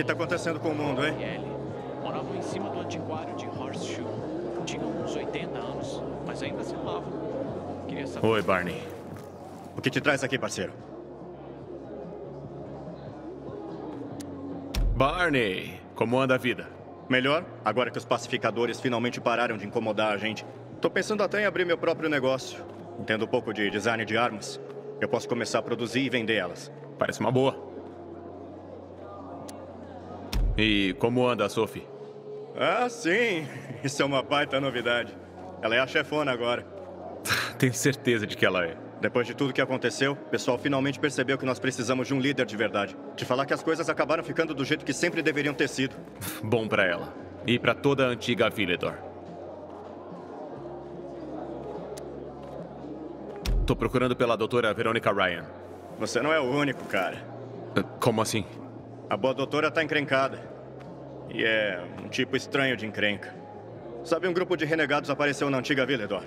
que tá acontecendo com o mundo, hein? Moravam em cima do antiquário de Horseshoe. Tinham uns 80 anos, mas ainda se amavam. Queria saber. Oi, Barney. O que te traz aqui, parceiro? Barney, como anda a vida? Melhor, agora que os pacificadores finalmente pararam de incomodar a gente. Tô pensando até em abrir meu próprio negócio. Entendo um pouco de design de armas. Eu posso começar a produzir e vender elas. Parece uma boa. E como anda a Sophie? Ah, sim. Isso é uma baita novidade. Ela é a chefona agora. Tenho certeza de que ela é. Depois de tudo que aconteceu, o pessoal finalmente percebeu que nós precisamos de um líder de verdade. De falar que as coisas acabaram ficando do jeito que sempre deveriam ter sido. Bom pra ela. E pra toda a antiga Villedor. Tô procurando pela doutora Veronica Ryan. Você não é o único, cara. Como assim? A boa doutora tá encrencada. E é um tipo estranho de encrenca. Sabe, um grupo de renegados apareceu na antiga Villedor.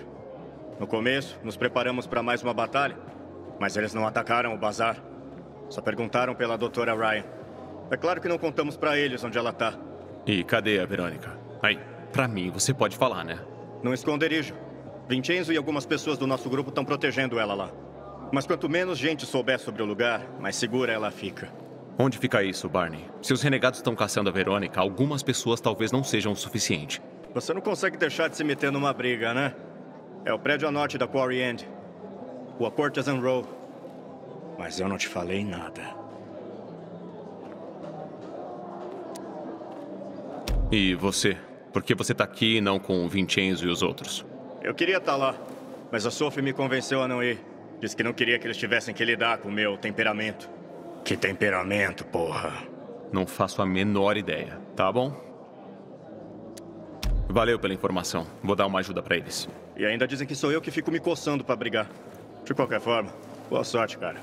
No começo, nos preparamos para mais uma batalha, mas eles não atacaram o bazar. Só perguntaram pela doutora Ryan. É claro que não contamos para eles onde ela tá. E cadê a Verônica? Aí, pra mim, você pode falar, né? Num esconderijo. Vincenzo e algumas pessoas do nosso grupo estão protegendo ela lá. Mas quanto menos gente souber sobre o lugar, mais segura ela fica. Onde fica isso, Barney? Se os renegados estão caçando a Verônica, algumas pessoas talvez não sejam o suficiente. Você não consegue deixar de se meter numa briga, né? É o prédio a norte da Quarry End. O Portazan Row. Mas eu não te falei nada. E você? Por que você tá aqui e não com o Vincenzo e os outros? Eu queria estar lá, mas a Sophie me convenceu a não ir. Disse que não queria que eles tivessem que lidar com o meu temperamento. Que temperamento, porra. Não faço a menor ideia, tá bom? Valeu pela informação. Vou dar uma ajuda pra eles. E ainda dizem que sou eu que fico me coçando pra brigar. De qualquer forma, boa sorte, cara.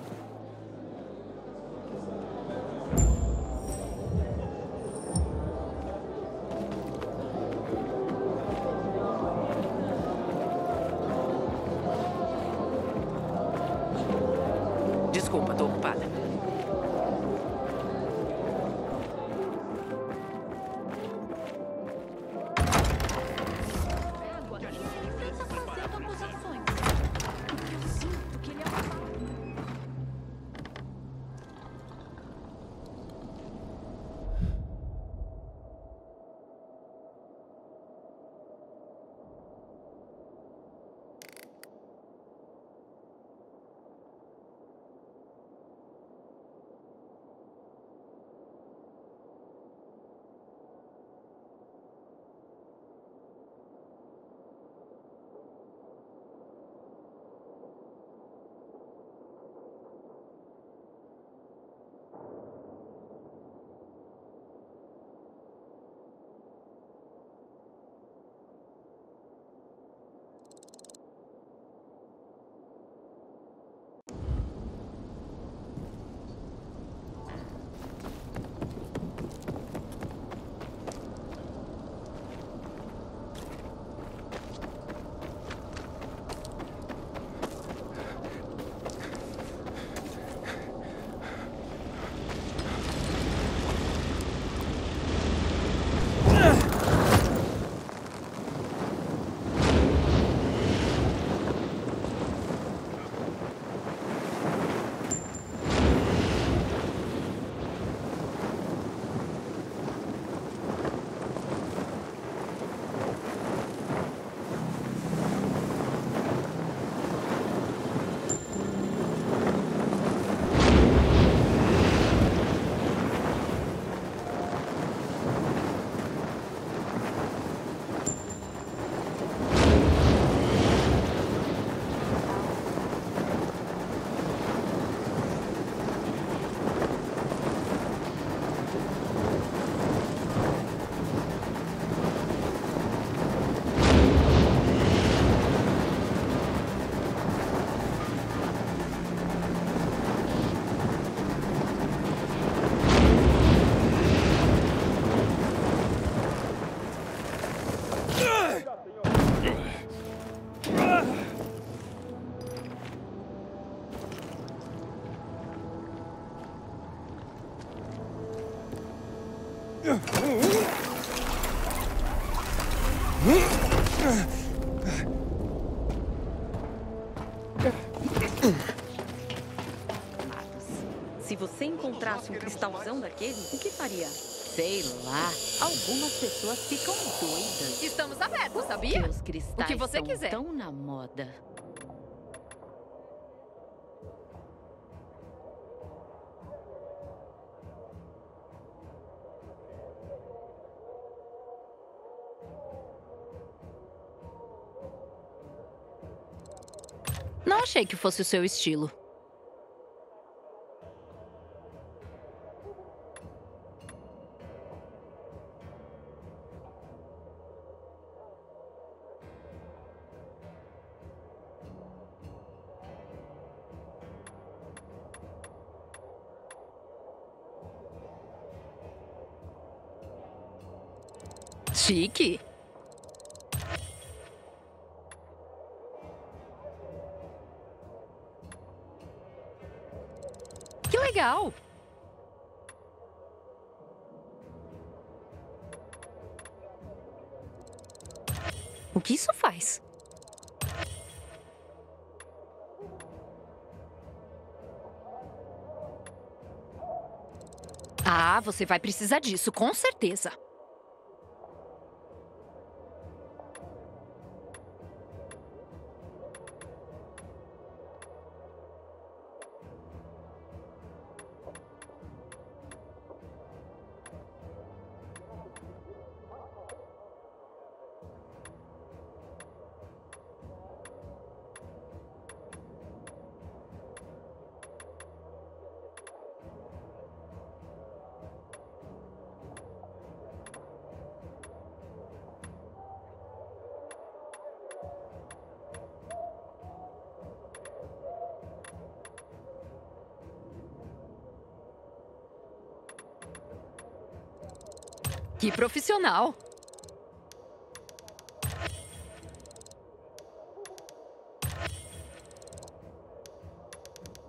Marcos, se você encontrasse um cristalzão daquele, o que faria? Sei lá. Algumas pessoas ficam doidas. Estamos abertos, sabia? Os cristais o que você quiser. tão na moda. Achei que fosse o seu estilo. Chique. Legal. O que isso faz? Ah, você vai precisar disso, com certeza. Que profissional.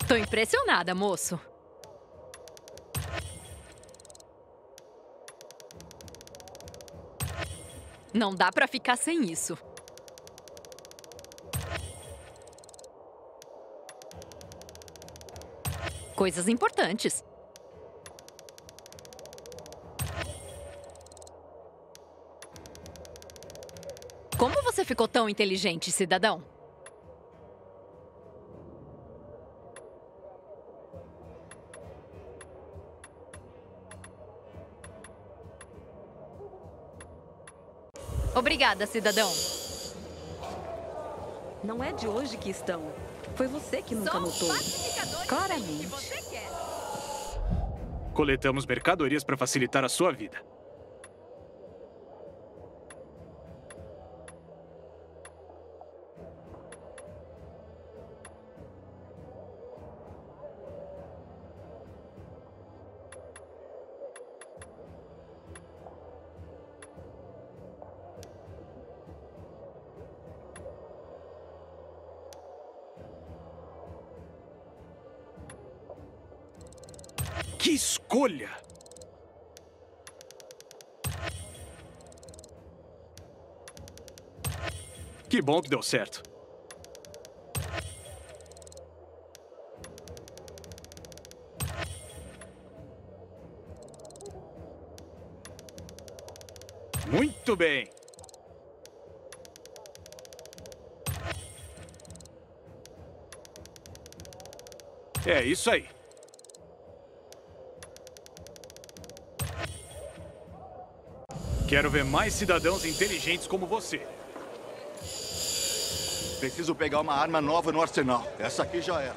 Tô impressionada, moço. Não dá pra ficar sem isso. Coisas importantes. Como você ficou tão inteligente, cidadão? Obrigada, cidadão. Não é de hoje que estão. Foi você que nunca notou. Claramente. Coletamos mercadorias para facilitar a sua vida. Bom que deu certo. Muito bem. É isso aí. Quero ver mais cidadãos inteligentes como você. Preciso pegar uma arma nova no arsenal. Essa aqui já era.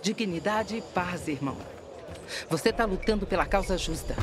Dignidade e paz, irmão. Você está lutando pela causa justa.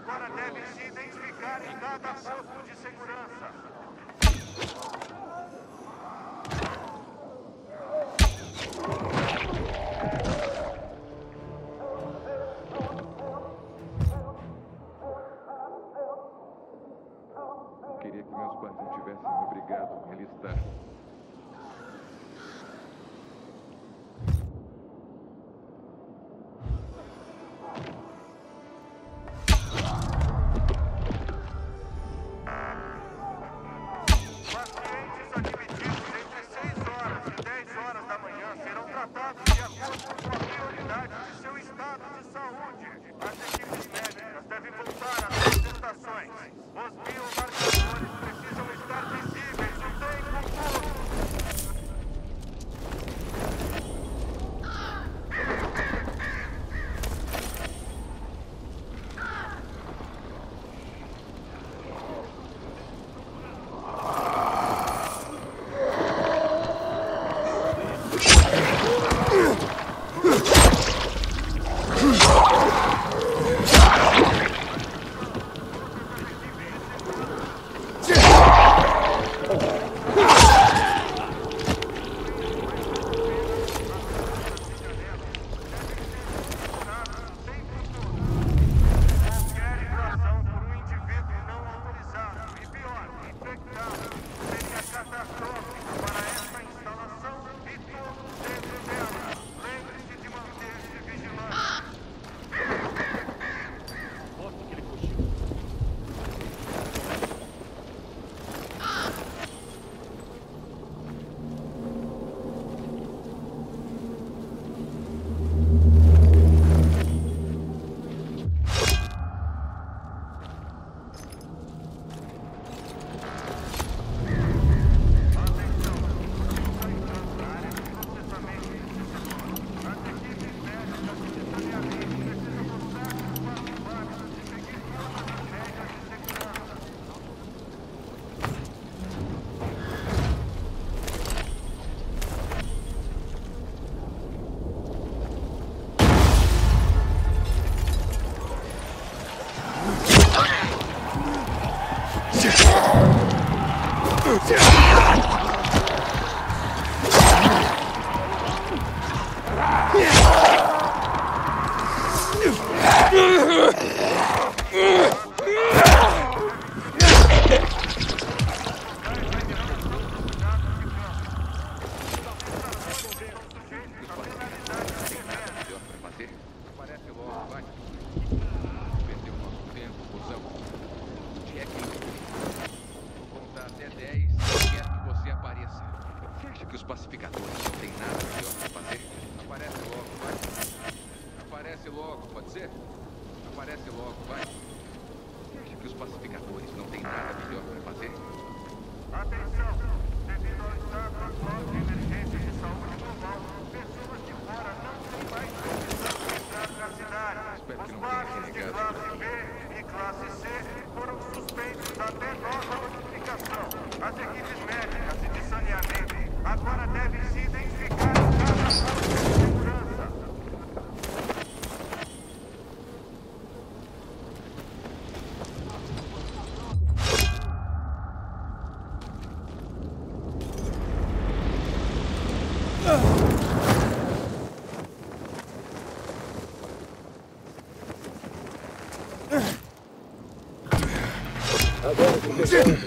Agora deve se identificar em cada posto de segurança. Queria que meus pais não tivessem obrigado a me listar. 그 치.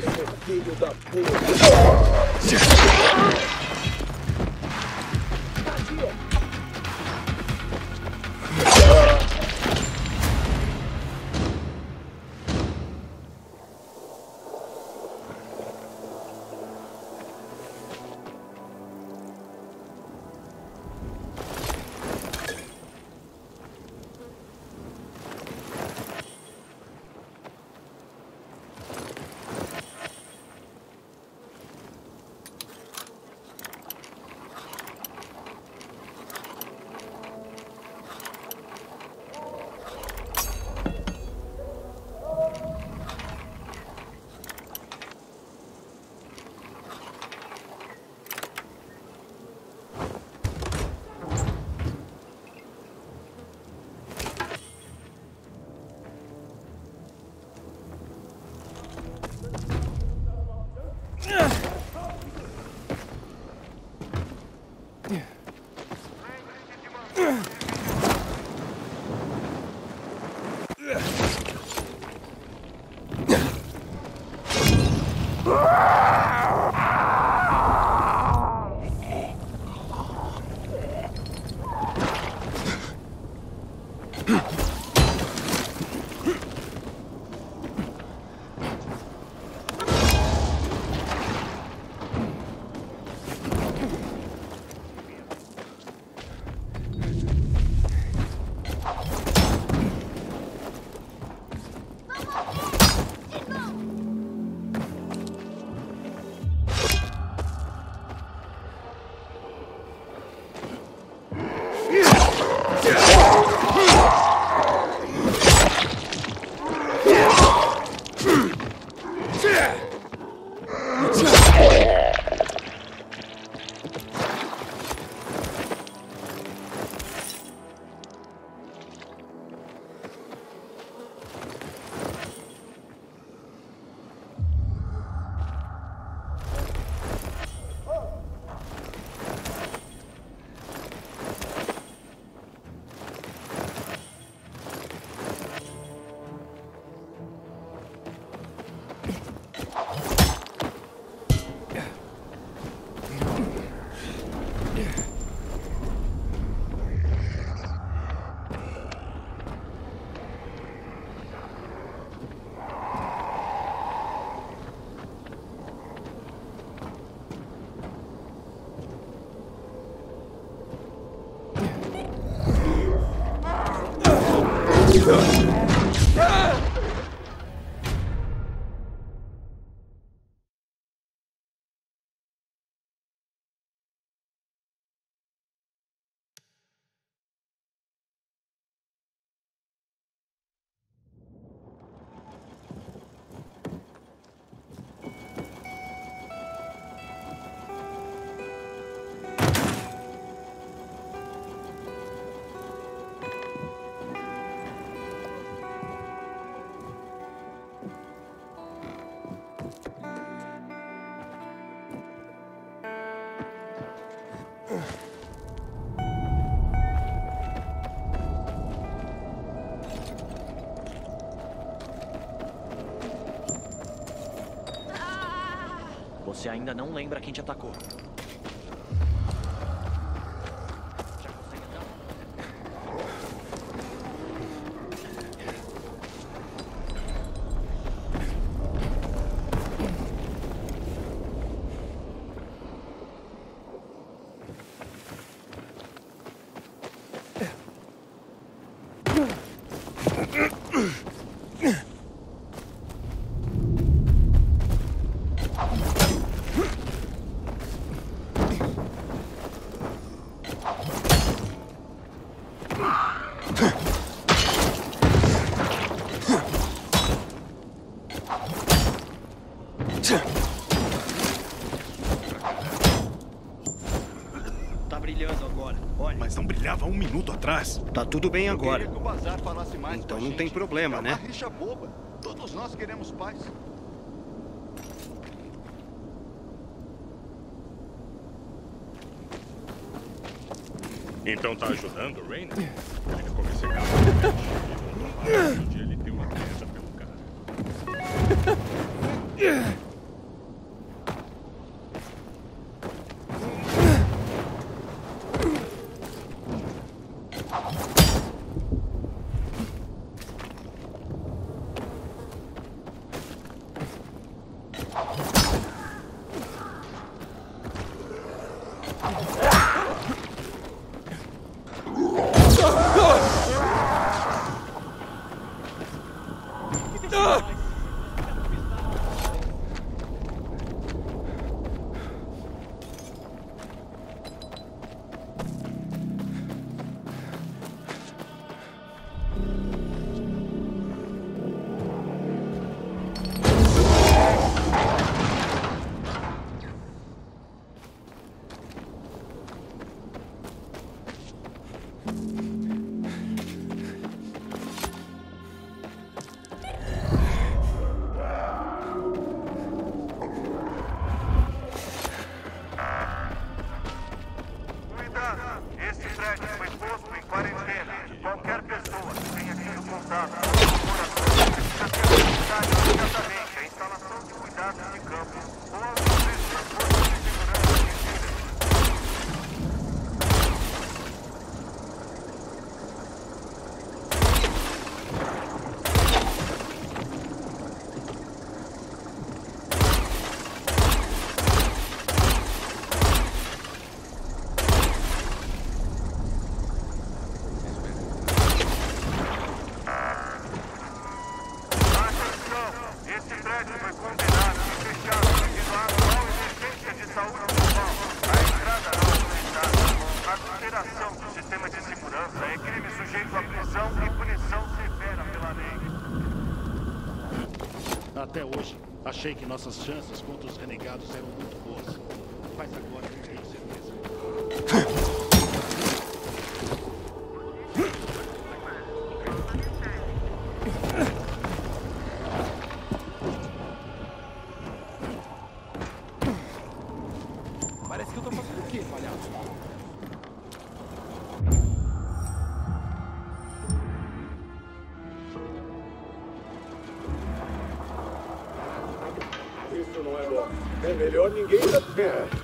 Você ainda não lembra quem te atacou. Tá tudo bem agora. então não tem problema, é né? rixa boba. Todos nós queremos paz. Então tá ajudando o Rainer? Ele comecei a ele deu uma pelo cara. achei que nossas chances. Melhor ninguém. Né? É.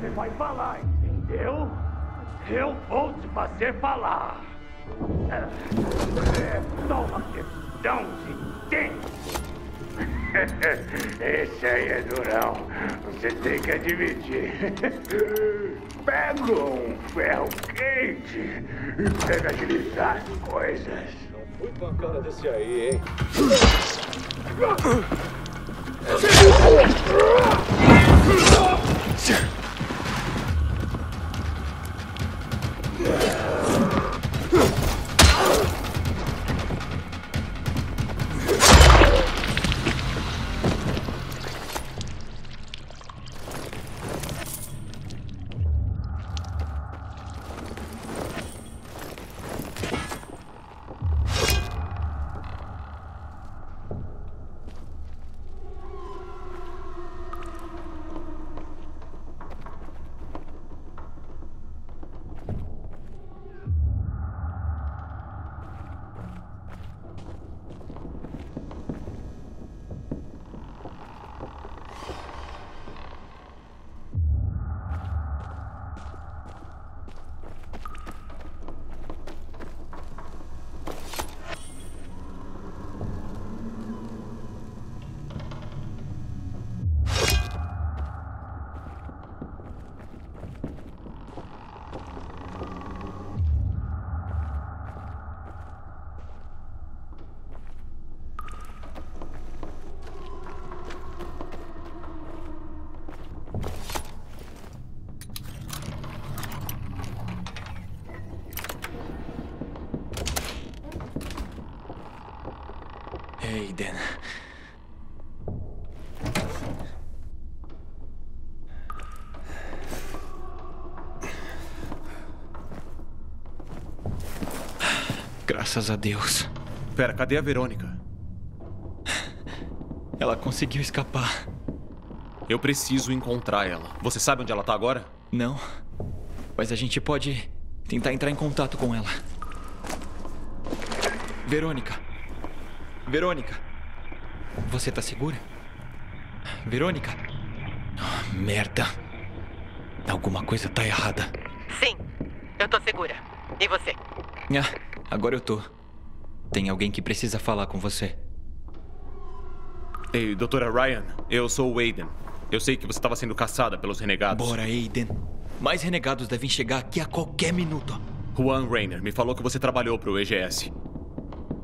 Você vai falar, entendeu? Eu vou te fazer falar. Ah, É só uma questão de tempo. Esse aí é durão. Você tem que admitir. Pega um ferro quente e pega agilizar as coisas. Fui com a cara desse aí, hein? Aiden. Graças a Deus. Pera, cadê a Verônica? Ela conseguiu escapar. Eu preciso encontrar ela. Você sabe onde ela tá agora? Não. Mas a gente pode tentar entrar em contato com ela. Verônica. Verônica. Você tá segura? Verônica? Ah, merda. Alguma coisa tá errada. Sim, eu tô segura. E você? Ah, agora eu tô. Tem alguém que precisa falar com você. Ei, doutora Ryan, eu sou o Aiden. Eu sei que você estava sendo caçada pelos renegados. Bora, Aiden. Mais renegados devem chegar aqui a qualquer minuto. Juan Rainer me falou que você trabalhou para o EGS.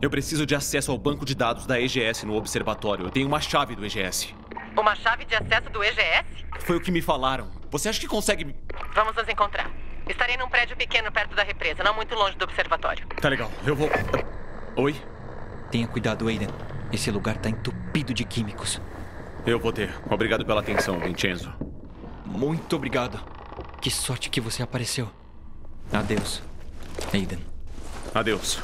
Eu preciso de acesso ao banco de dados da EGS no observatório. Eu tenho uma chave do EGS. Uma chave de acesso do EGS? Foi o que me falaram. Você acha que consegue. me- Vamos nos encontrar. Estarei num prédio pequeno perto da represa, não muito longe do observatório. Tá legal, eu vou. Oi? Tenha cuidado, Aiden. Esse lugar tá entupido de químicos. Eu vou ter. Obrigado pela atenção, Vincenzo. Muito obrigado. Que sorte que você apareceu. Adeus, Aiden. Adeus.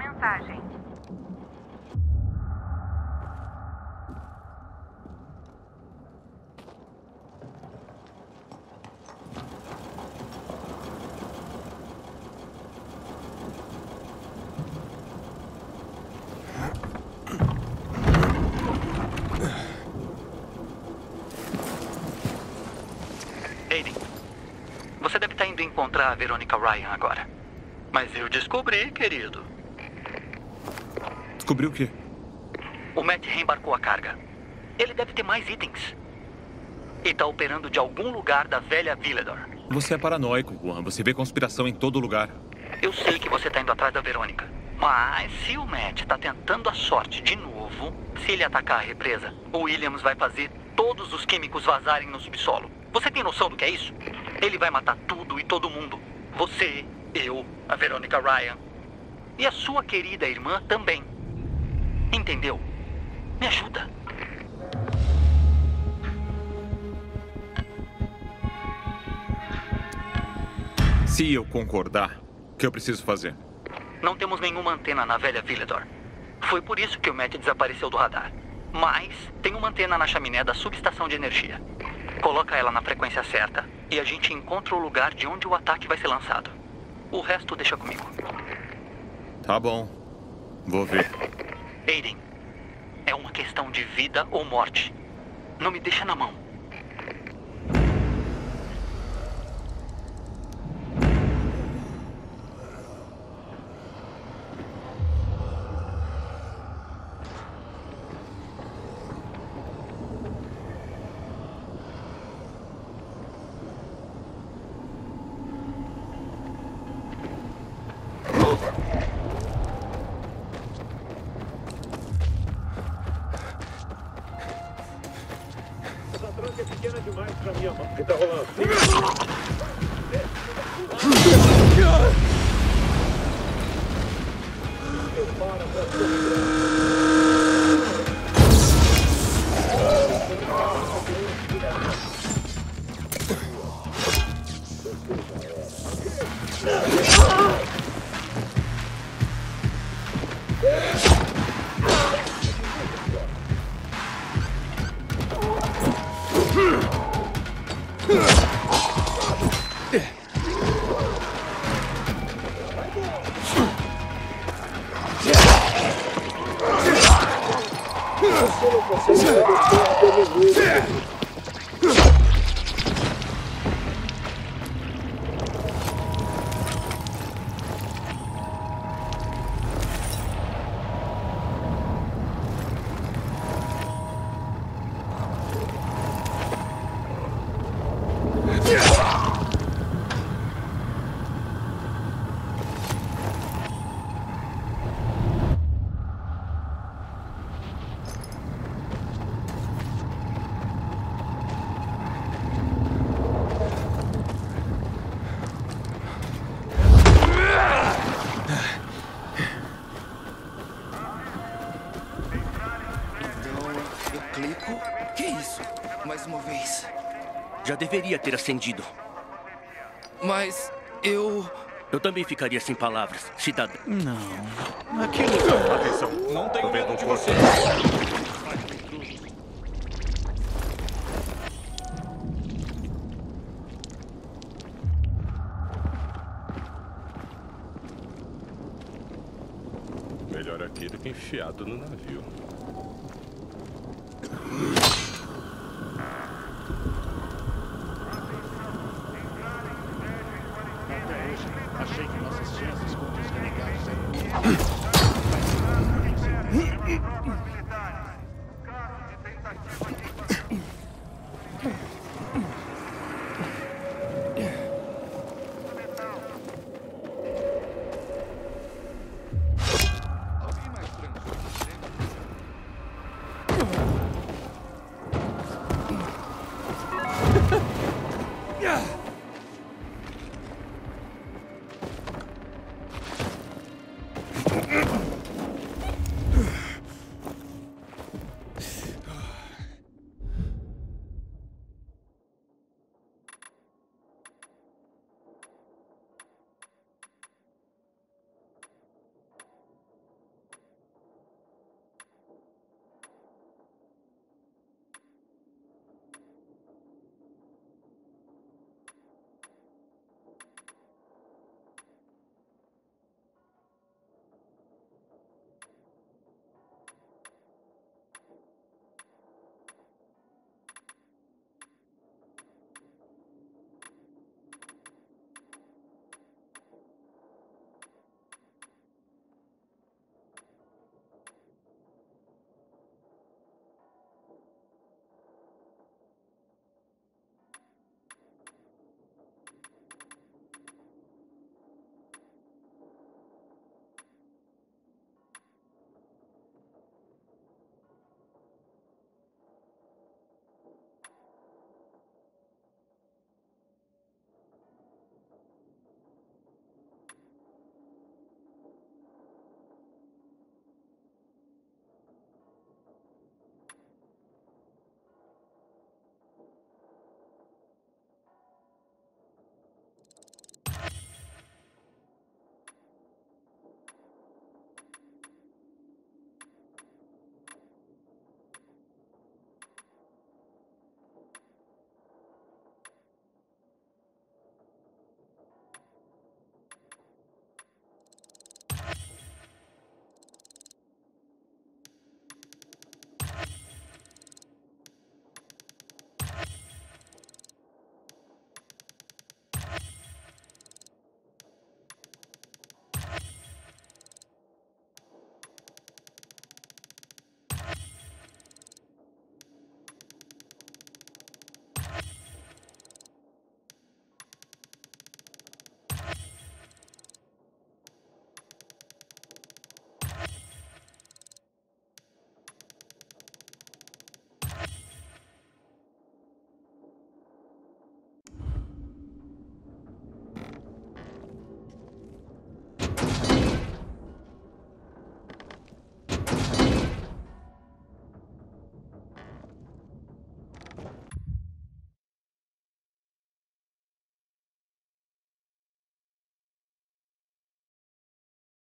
mensagem. Aiden, você deve estar indo encontrar a Verônica Ryan agora. Mas eu descobri, querido, Descobriu o quê? O Matt reembarcou a carga. Ele deve ter mais itens. E tá operando de algum lugar da velha Villador. Você é paranoico, Juan. Você vê conspiração em todo lugar. Eu sei que você tá indo atrás da Verônica. Mas se o Matt tá tentando a sorte de novo, se ele atacar a represa, o Williams vai fazer todos os químicos vazarem no subsolo. Você tem noção do que é isso? Ele vai matar tudo e todo mundo. Você, eu, a Verônica Ryan. E a sua querida irmã também. Entendeu? Me ajuda. Se eu concordar, o que eu preciso fazer? Não temos nenhuma antena na velha Villador. Foi por isso que o Matt desapareceu do radar. Mas tem uma antena na chaminé da subestação de energia. Coloca ela na frequência certa e a gente encontra o lugar de onde o ataque vai ser lançado. O resto deixa comigo. Tá bom. Vou ver. Aiden, é uma questão de vida ou morte. Não me deixa na mão. Deveria ter acendido. Mas eu. Eu também ficaria sem palavras, cidadão. Não. Aquilo. Atenção. Não tenho Tô medo de você. Melhor aqui do que enfiado no navio.